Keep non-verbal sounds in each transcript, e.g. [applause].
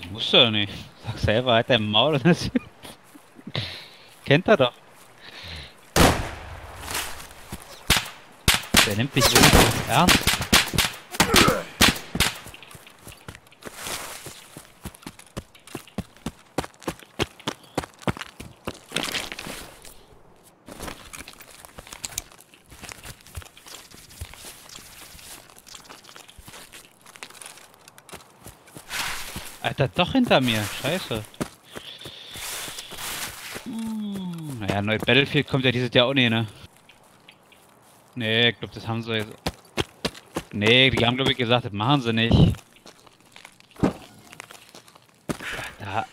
Das du doch nicht. Sag selber, halt dein Maul. [laughs] Kennt er doch. Der nimmt dich wirklich ernst. Alter, doch hinter mir. Scheiße. Hm, naja, neues Battlefield kommt ja dieses Jahr auch nicht, ne? Nee, ich glaube, das haben sie jetzt. Nee, die haben, glaube ich, gesagt, das machen sie nicht. Da.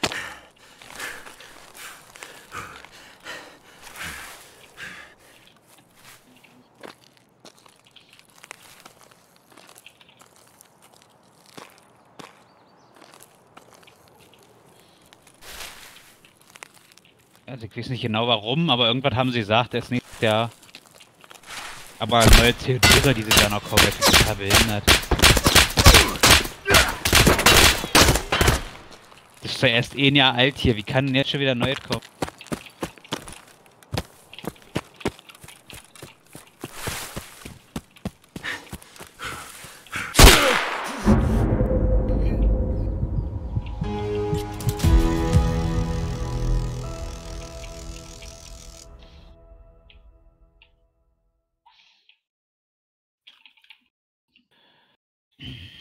Also ich weiß nicht genau warum, aber irgendwas haben sie gesagt, ist nicht der. Aber neue CO2, die sie da noch ist total behindert. Das ist ja erst ein Jahr alt hier, wie kann denn jetzt schon wieder Neues kommen? Mm-hmm. [clears throat]